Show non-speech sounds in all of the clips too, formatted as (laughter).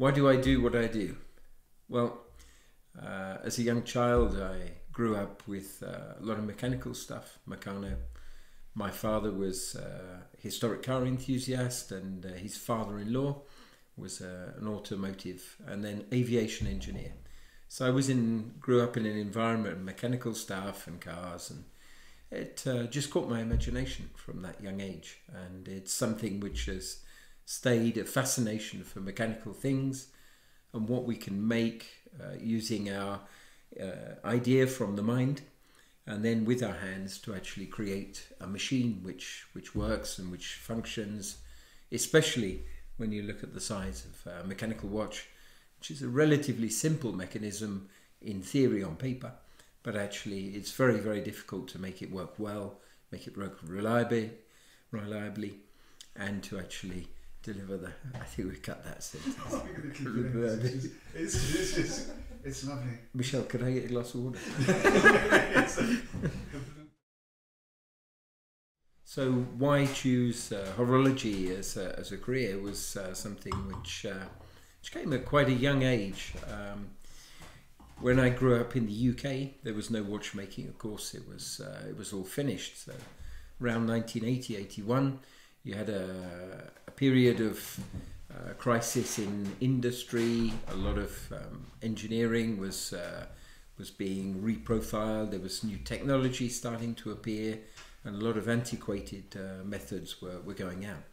Why do I do what I do? Well, uh, as a young child, I grew up with uh, a lot of mechanical stuff, Meccano. My father was a historic car enthusiast, and uh, his father in law was uh, an automotive and then aviation engineer. So I was in, grew up in an environment of mechanical stuff and cars, and it uh, just caught my imagination from that young age. And it's something which has stayed a fascination for mechanical things and what we can make uh, using our uh, idea from the mind and then with our hands to actually create a machine which which works and which functions especially when you look at the size of a mechanical watch which is a relatively simple mechanism in theory on paper but actually it's very very difficult to make it work well make it work reliably reliably and to actually deliver the. I think we cut that sentence. (laughs) Oh, it's, it's, it's, it's, it's lovely. Michelle, could I get a glass of water? (laughs) so, why choose uh, horology as a, as a career was uh, something which uh, which came at quite a young age. Um, when I grew up in the UK, there was no watchmaking. Of course, it was uh, it was all finished. So, around 1980, 81 you had a, a period of uh, crisis in industry. A lot of um, engineering was uh, was being reprofiled. There was new technology starting to appear, and a lot of antiquated uh, methods were, were going out.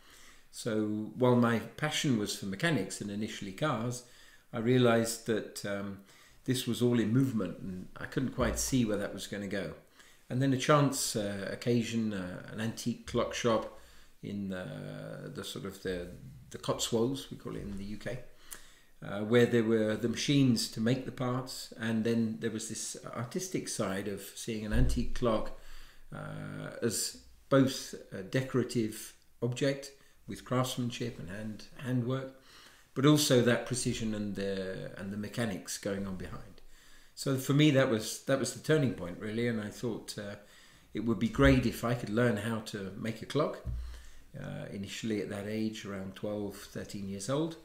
So while my passion was for mechanics and initially cars, I realized that um, this was all in movement, and I couldn't quite see where that was going to go. And then a chance uh, occasion, uh, an antique clock shop in the, the sort of the, the Cotswolds, we call it in the UK, uh, where there were the machines to make the parts, and then there was this artistic side of seeing an antique clock uh, as both a decorative object with craftsmanship and hand handwork, but also that precision and the and the mechanics going on behind. So for me, that was that was the turning point really, and I thought uh, it would be great if I could learn how to make a clock uh, initially at that age, around 12, 13 years old.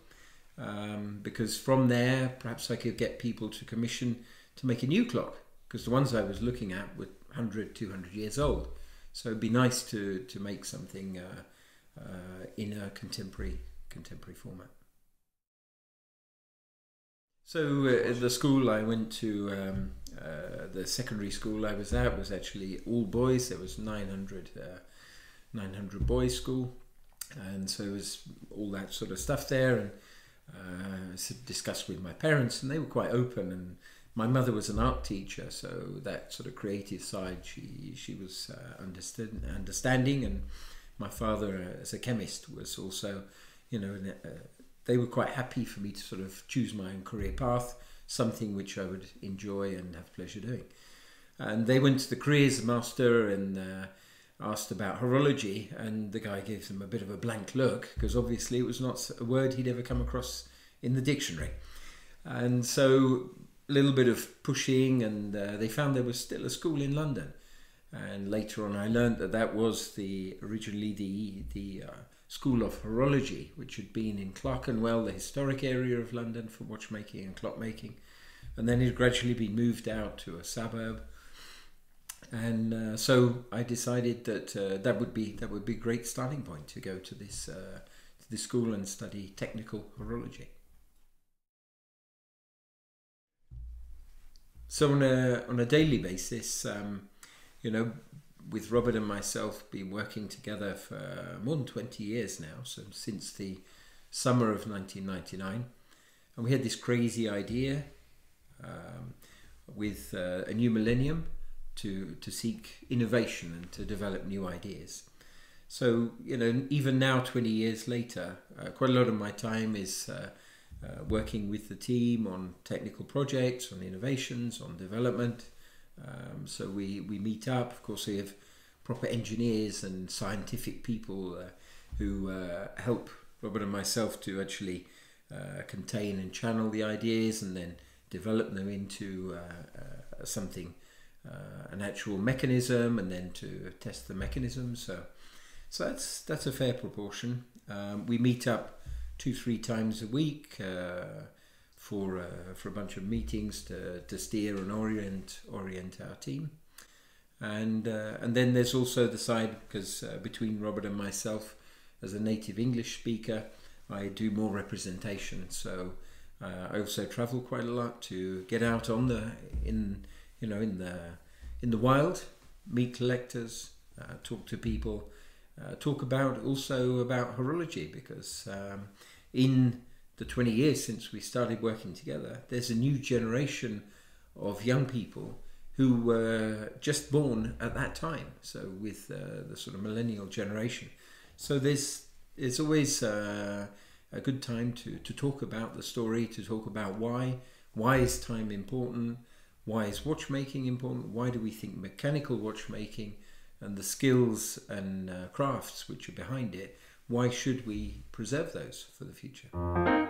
Um, because from there, perhaps I could get people to commission to make a new clock, because the ones I was looking at were 100, 200 years old. So it'd be nice to, to make something uh, uh, in a contemporary contemporary format. So uh, the school I went to, um, uh, the secondary school I was at was actually all boys. There was 900 900 boys school, and so it was all that sort of stuff there, and uh, discussed with my parents, and they were quite open. And my mother was an art teacher, so that sort of creative side she she was uh, understood, understanding, and my father uh, as a chemist was also, you know, uh, they were quite happy for me to sort of choose my own career path, something which I would enjoy and have pleasure doing. And they went to the careers master and uh, asked about horology, and the guy gives them a bit of a blank look because obviously it was not a word he'd ever come across in the dictionary. And so a little bit of pushing, and uh, they found there was still a school in London. And later on, I learned that that was the originally the the uh, School of Horology, which had been in Clerkenwell, the historic area of London for watchmaking and clockmaking, and then it gradually been moved out to a suburb and uh, so I decided that uh, that would be that would be a great starting point to go to this uh, to this school and study technical horology. So on a on a daily basis, um, you know, with Robert and myself, been working together for more than twenty years now. So since the summer of 1999, and we had this crazy idea um, with uh, a new millennium to to seek innovation and to develop new ideas. So you know, even now, twenty years later, uh, quite a lot of my time is uh, uh, working with the team on technical projects, on innovations, on development. Um, so we we meet up. Of course, we have proper engineers and scientific people uh, who uh, help Robert and myself to actually uh, contain and channel the ideas and then develop them into something uh, an actual mechanism and then to test the mechanism. So, so that's that's a fair proportion. Um, we meet up two, three times a week uh, for uh, for a bunch of meetings to, to steer and orient orient our team. And uh, and then there's also the side because uh, between Robert and myself, as a native English speaker, I do more representation. So uh, I also travel quite a lot to get out on the in you know in the in the wild, meet collectors, uh, talk to people, uh, talk about also about horology because um, in the 20 years since we started working together, there's a new generation of young people who were just born at that time. So with uh, the sort of millennial generation, so there's it's always uh, a good time to, to talk about the story, to talk about why. Why is time important? Why is watchmaking important? Why do we think mechanical watchmaking and the skills and uh, crafts which are behind it, why should we preserve those for the future?